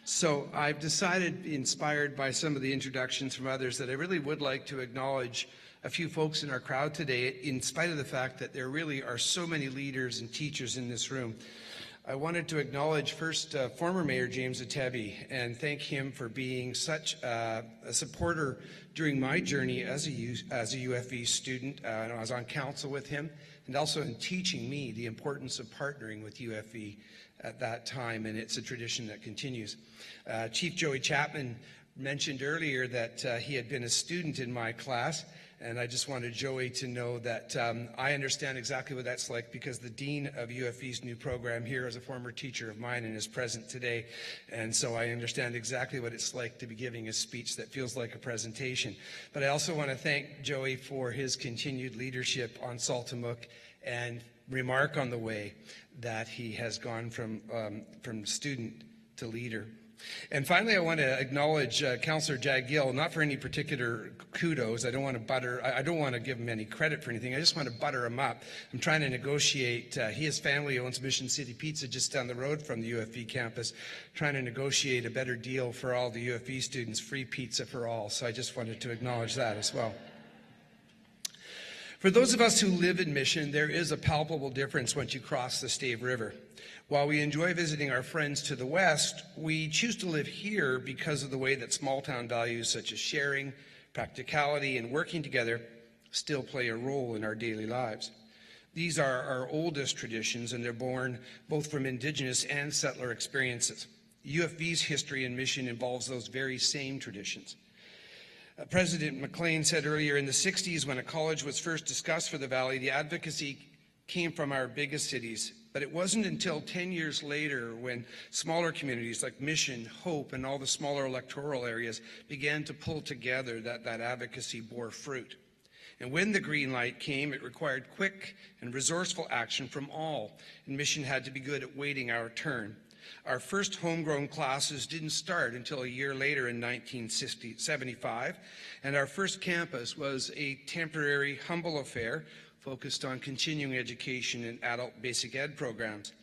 So I've decided, inspired by some of the introductions from others, that I really would like to acknowledge a few folks in our crowd today, in spite of the fact that there really are so many leaders and teachers in this room. I wanted to acknowledge first uh, former Mayor James Atebe and thank him for being such uh, a supporter during my journey as a, U, as a UFV student. Uh, I was on council with him and also in teaching me the importance of partnering with UFV at that time, and it's a tradition that continues. Uh, Chief Joey Chapman mentioned earlier that uh, he had been a student in my class. And I just wanted Joey to know that um, I understand exactly what that's like because the dean of UFV's new program here is a former teacher of mine and is present today. And so I understand exactly what it's like to be giving a speech that feels like a presentation. But I also want to thank Joey for his continued leadership on S'ólh Téméxw and remark on the way that he has gone from, um, from student to leader. And finally, I want to acknowledge uh, Councillor Jag Gill, not for any particular kudos. I don't want to butter, I, I, don't want to give him any credit for anything. I just want to butter him up. I'm trying to negotiate. Uh, he, his family owns Mission City Pizza just down the road from the UFV campus, trying to negotiate a better deal for all the UFV students, free pizza for all. So I just wanted to acknowledge that as well. For those of us who live in Mission, there is a palpable difference once you cross the Stave River. While we enjoy visiting our friends to the west, we choose to live here because of the way that small town values such as sharing, practicality, and working together still play a role in our daily lives. These are our oldest traditions, and they're born both from Indigenous and settler experiences. UFV's history and mission involves those very same traditions. Uh, President MacLean said earlier in the 60s, when a college was first discussed for the Valley, the advocacy came from our biggest cities but it wasn't until 10 years later when smaller communities like Mission, Hope, and all the smaller electoral areas began to pull together that that advocacy bore fruit. And when the green light came, it required quick and resourceful action from all, and Mission had to be good at waiting our turn. Our first homegrown classes didn't start until a year later in 1975, and our first campus was a temporary, humble affair focused on continuing education and adult basic ed programs.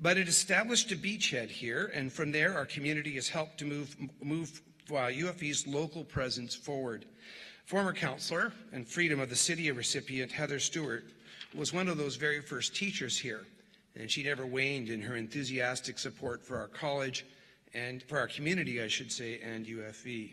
But it established a beachhead here, and from there, our community has helped to move, move uh, UFV's local presence forward. Former counselor and Freedom of the City recipient Heather Stewart was one of those very first teachers here, and she never waned in her enthusiastic support for our college and for our community, I should say, and UFV.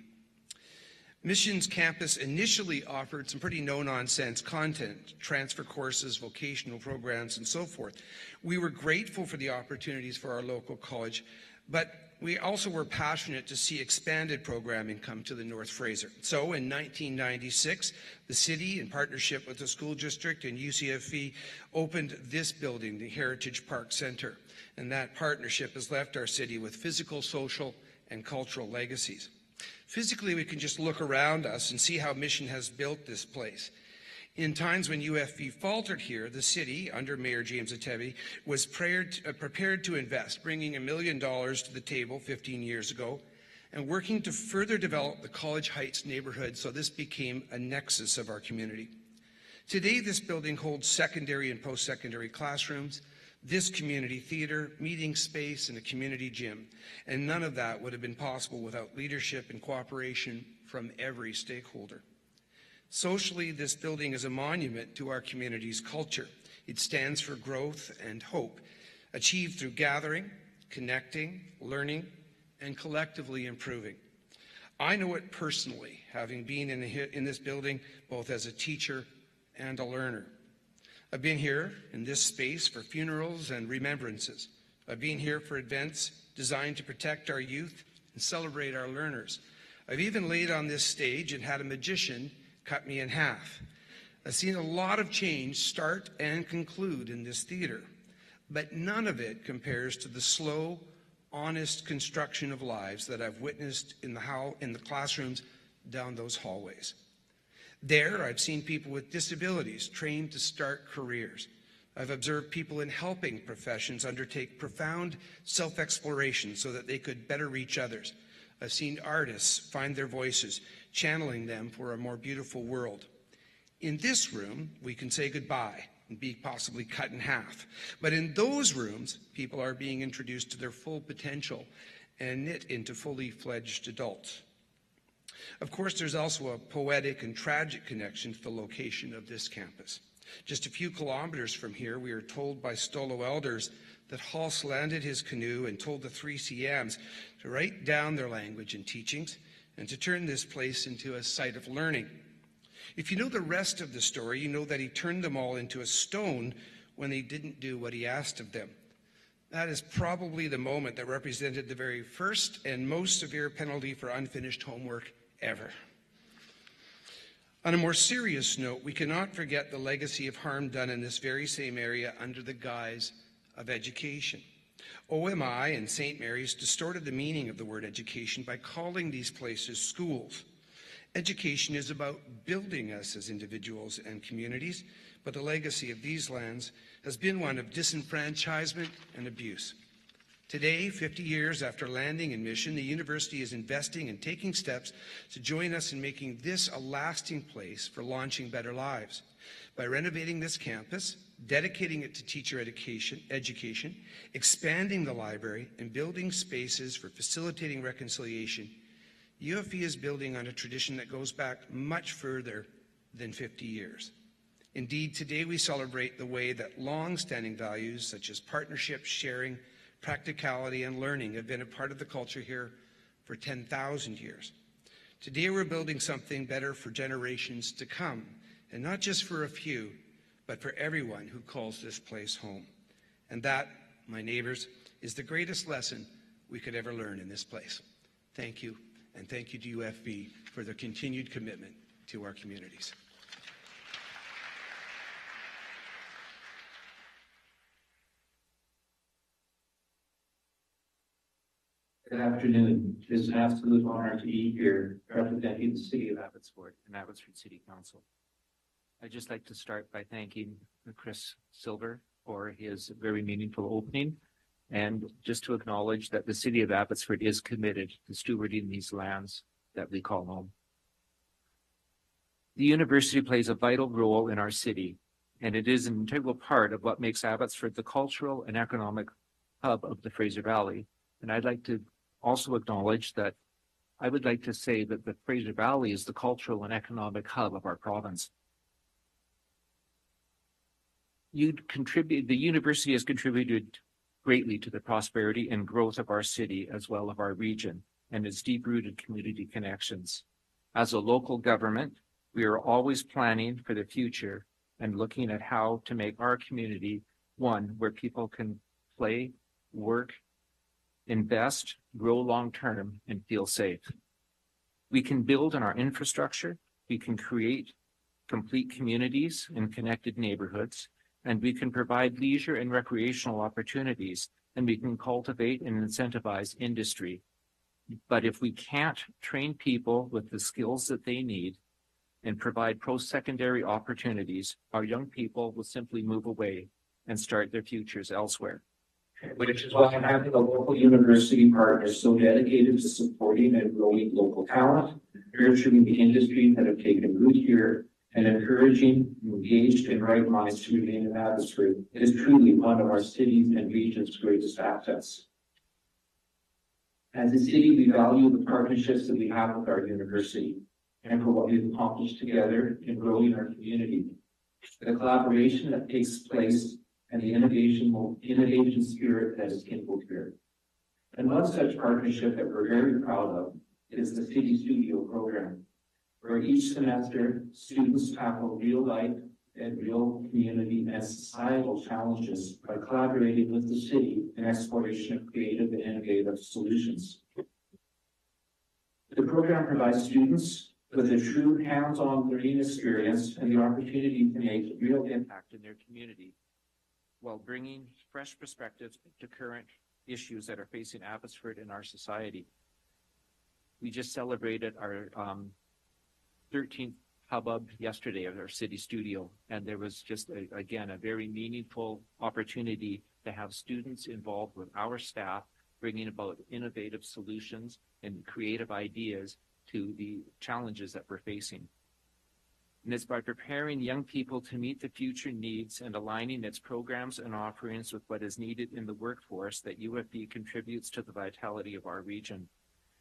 Missions Campus initially offered some pretty no nonsense content, transfer courses, vocational programs, and so forth. We were grateful for the opportunities for our local college, but we also were passionate to see expanded programming come to the North Fraser. So in 1996, the city, in partnership with the school district and UCFV, opened this building, the Heritage Park Center. And that partnership has left our city with physical, social, and cultural legacies. Physically, we can just look around us and see how Mission has built this place. In times when UFV faltered here, the city, under Mayor James Atebe, was prepared, uh, prepared to invest, bringing a million dollars to the table 15 years ago and working to further develop the College Heights neighborhood so this became a nexus of our community. Today, this building holds secondary and post-secondary classrooms, this community theater, meeting space, and a community gym. And none of that would have been possible without leadership and cooperation from every stakeholder. Socially, this building is a monument to our community's culture. It stands for growth and hope, achieved through gathering, connecting, learning, and collectively improving. I know it personally, having been in, the, in this building both as a teacher and a learner. I've been here in this space for funerals and remembrances. I've been here for events designed to protect our youth and celebrate our learners. I've even laid on this stage and had a magician cut me in half. I've seen a lot of change start and conclude in this theater, but none of it compares to the slow, honest construction of lives that I've witnessed in the, how, in the classrooms down those hallways. There, I've seen people with disabilities trained to start careers. I've observed people in helping professions undertake profound self exploration so that they could better reach others. I've seen artists find their voices, channeling them for a more beautiful world. In this room, we can say goodbye and be possibly cut in half. But in those rooms, people are being introduced to their full potential and knit into fully fledged adults. Of course, there's also a poetic and tragic connection to the location of this campus. Just a few kilometers from here, we are told by Stolo elders that Hulse landed his canoe and told the three CMs to write down their language and teachings and to turn this place into a site of learning. If you know the rest of the story, you know that he turned them all into a stone when they didn't do what he asked of them. That is probably the moment that represented the very first and most severe penalty for unfinished homework ever. On a more serious note, we cannot forget the legacy of harm done in this very same area under the guise of education. OMI and St. Mary's distorted the meaning of the word education by calling these places schools. Education is about building us as individuals and communities, but the legacy of these lands has been one of disenfranchisement and abuse. Today, 50 years after landing in mission, the university is investing and taking steps to join us in making this a lasting place for launching better lives. By renovating this campus, dedicating it to teacher education, education, expanding the library, and building spaces for facilitating reconciliation, UFV is building on a tradition that goes back much further than 50 years. Indeed, today we celebrate the way that long-standing values such as partnership, sharing, practicality, and learning have been a part of the culture here for 10,000 years. Today, we're building something better for generations to come, and not just for a few, but for everyone who calls this place home. And that, my neighbors, is the greatest lesson we could ever learn in this place. Thank you, and thank you to UFV for their continued commitment to our communities. Good afternoon. It is an absolute honor to be here representing the city of Abbotsford and Abbotsford City Council. I'd just like to start by thanking Chris Silver for his very meaningful opening And just to acknowledge that the city of Abbotsford is committed to stewarding these lands that we call home. The university plays a vital role in our city, and it is an integral part of what makes Abbotsford the cultural and economic hub of the Fraser Valley. And I'd like to also acknowledge that I would like to say that the Fraser Valley is the cultural and economic hub of our province. You contribute, the university has contributed greatly to the prosperity and growth of our city as well of our region and its deep-rooted community connections. As a local government, we are always planning for the future and looking at how to make our community one where people can play, work, invest, grow long-term, and feel safe. We can build on our infrastructure, we can create complete communities and connected neighborhoods, and we can provide leisure and recreational opportunities, and we can cultivate and incentivize industry. But if we can't train people with the skills that they need and provide post-secondary opportunities, our young people will simply move away and start their futures elsewhere. Which is why having a local university partner so dedicated to supporting and growing local talent, nurturing the industries that have taken root here, and encouraging engaged and right minds to remain in Abbotsford is truly one of our cities and region's greatest assets. As a city, we value the partnerships that we have with our university and for what we've accomplished together in growing our community. The collaboration that takes place and the innovation, innovation spirit that is kindled here. And one such partnership that we're very proud of is the City Studio program, where each semester students tackle real life and real community and societal challenges by collaborating with the city in exploration of creative and innovative solutions. The program provides students with a true hands-on learning experience and the opportunity to make real impact in their community while bringing fresh perspectives to current issues that are facing Abbotsford and our society. We just celebrated our um, 13th hubbub yesterday at our city studio, and there was just, a, again, a very meaningful opportunity to have students involved with our staff, bringing about innovative solutions and creative ideas to the challenges that we're facing. And it's by preparing young people to meet the future needs and aligning its programs and offerings with what is needed in the workforce that UFV contributes to the vitality of our region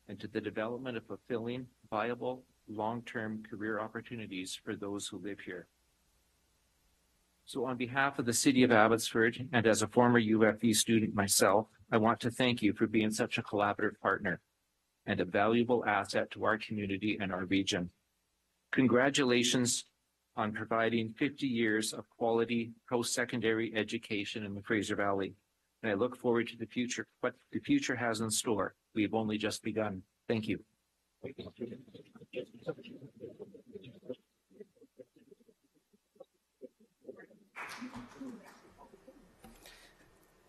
and to the development of fulfilling, viable, long-term career opportunities for those who live here. So on behalf of the city of Abbotsford and as a former UFV student myself, I want to thank you for being such a collaborative partner and a valuable asset to our community and our region. Congratulations on providing 50 years of quality post-secondary education in the Fraser Valley. And I look forward to the future, what the future has in store. We have only just begun. Thank you.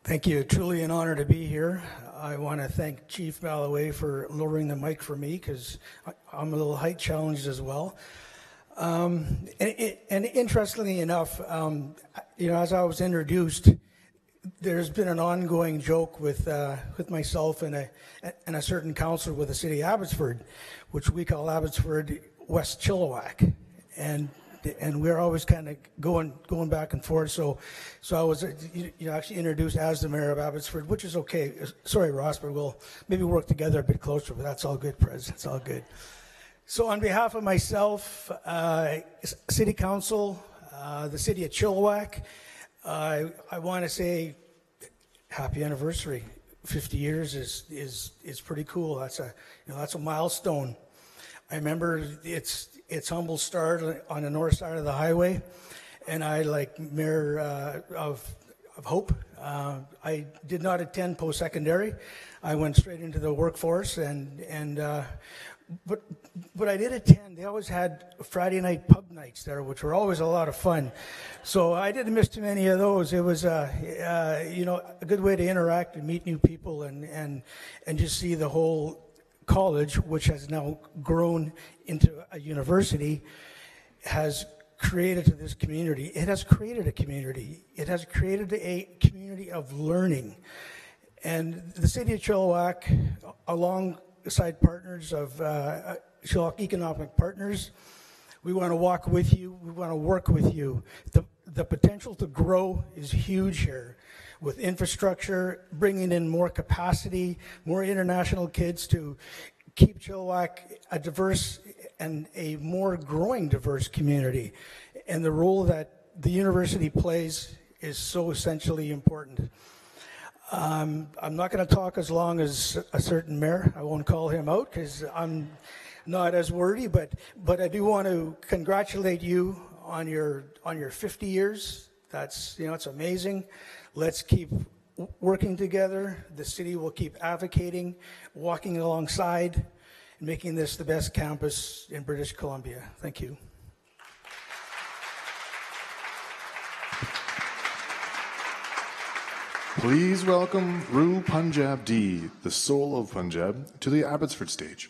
Thank you. Truly an honor to be here. I want to thank Chief Malloway for lowering the mic for me because I'm a little height challenged as well. Um, and, and, interestingly enough, um, you know, as I was introduced, there's been an ongoing joke with uh, with myself and a and a certain councillor with the city of Abbotsford, which we call Abbotsford West Chilliwack, and and we're always kind of going going back and forth. So, so I was you, know, actually introduced as the mayor of Abbotsford, which is okay. Sorry, Ross, but we'll maybe work together a bit closer. But that's all good, President. It's all good. So, on behalf of myself, uh, City Council, uh, the City of Chilliwack, uh, I want to say happy anniversary. 50 years is is is pretty cool. That's a you know that's a milestone. I remember it's its humble start on the north side of the highway, and I, like Mayor uh, of of Hope, uh, I did not attend post secondary. I went straight into the workforce, and and uh, but but I did attend. They always had Friday night pub nights there, which were always a lot of fun. So I didn't miss too many of those. It was uh, uh, you know a good way to interact and meet new people and and and just see the whole college, which has now grown into a university, has created to this community. It has created a community. It has created a community of learning. And the city of Chilliwack, alongside partners of uh, Chilliwack Economic Partners, we want to walk with you. We want to work with you. The, the potential to grow is huge here with infrastructure, bringing in more capacity, more international kids to keep Chilliwack a diverse and a more growing diverse community. And the role that the university plays is so essentially important. Um, I'm not going to talk as long as a certain mayor. I won't call him out because I'm not as wordy, but but I do want to congratulate you on your on your 50 years. That's you know it's amazing. Let's keep working together. The city will keep advocating, walking alongside, and making this the best campus in British Columbia. Thank you. Please welcome Rue Punjab D, the soul of Punjab, to the Abbotsford stage.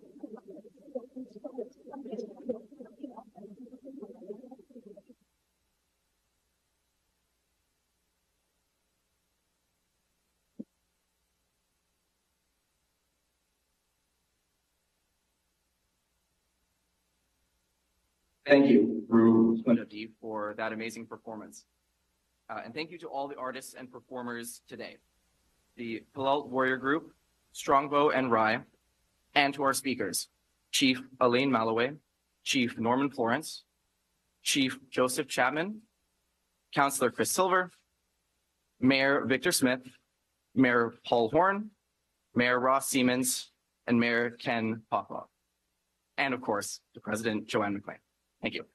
Rue Punjabi, for that amazing performance. Uh, and thank you to all the artists and performers today. The Palau Warrior Group, Strongbow and Rye, and to our speakers, Chief Elaine Malloway, Chief Norman Florence, Chief Joseph Chapman, Councillor Chris Silver, Mayor Victor Smith, Mayor Paul Horn, Mayor Ross Siemens, and Mayor Ken Popove. And of course, the President Joanne MacLean. Thank you.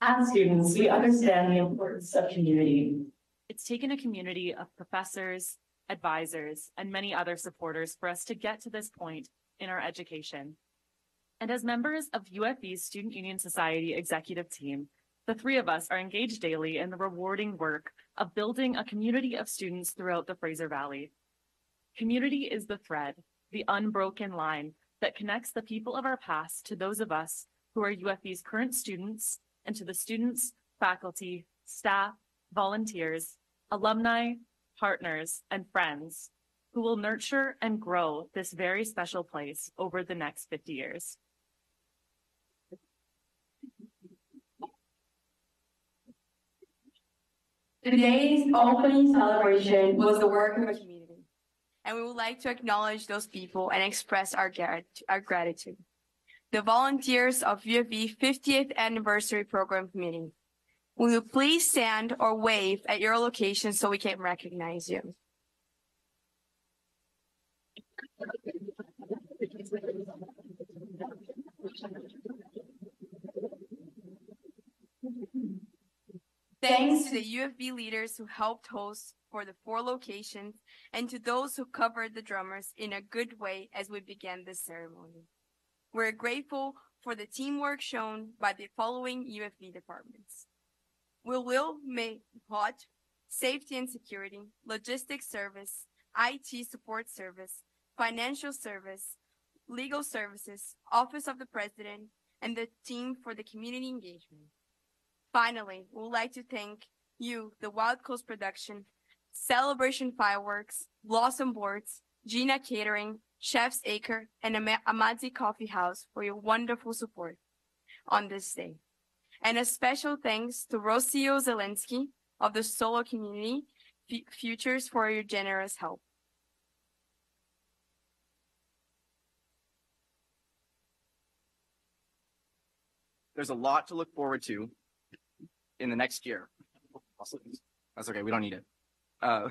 As students, we understand the importance of community. It's taken a community of professors, advisors, and many other supporters for us to get to this point in our education. And as members of UFV's Student Union Society executive team, the three of us are engaged daily in the rewarding work of building a community of students throughout the Fraser Valley. Community is the thread, the unbroken line that connects the people of our past to those of us who are UFV's current students and to the students, faculty, staff, volunteers, alumni, partners, and friends who will nurture and grow this very special place over the next 50 years. Today's opening celebration was the work of a community, and we would like to acknowledge those people and express our, our gratitude. The volunteers of UFV 50th Anniversary Program Committee. Will you please stand or wave at your location so we can recognize you? Thanks to the UFV leaders who helped host for the four locations and to those who covered the drummers in a good way as we began this ceremony. We're grateful for the teamwork shown by the following UFV departments. We will make hot, safety and security, logistics service, IT support service, financial service, legal services, office of the president, and the team for the community engagement. Finally, we would like to thank you, the Wild Coast Production, Celebration Fireworks, Blossom Boards, Gina Catering, Chef's Acre, and Ama- Amadzi Coffee House for your wonderful support on this day. And a special thanks to Rocio Zelensky of the Solo Community F- Futures for your generous help. There's a lot to look forward to in the next year. That's okay. We don't need it. Uh,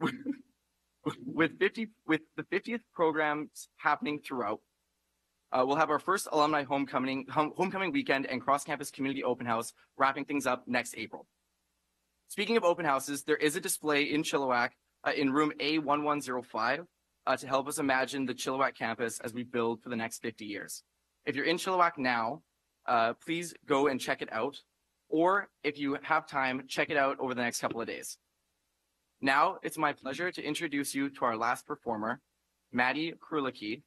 with 50, with the 50th programs happening throughout, uh, we'll have our first alumni homecoming, home, homecoming weekend and cross-campus community open house wrapping things up next April. Speaking of open houses, there is a display in Chilliwack uh, in room A1105 uh, to help us imagine the Chilliwack campus as we build for the next 50 years. If you're in Chilliwack now, uh, please go and check it out. Or if you have time, check it out over the next couple of days. Now it's my pleasure to introduce you to our last performer, Maddie Krulicki,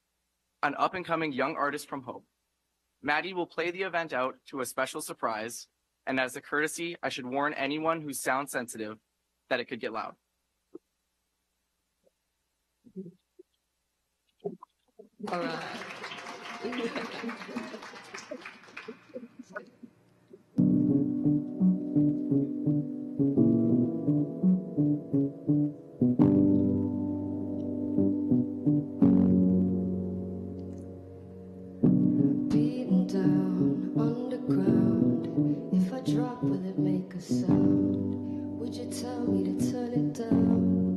an up and coming young artist from Hope. Maddie will play the event out to a special surprise, and as a courtesy, I should warn anyone who's sound sensitive that it could get loud. All right. drop, will it make a sound? Would you tell me to turn it down?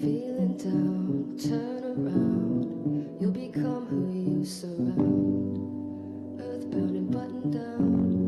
Feeling down, turn around. You'll become who you surround. Earthbound and buttoned down.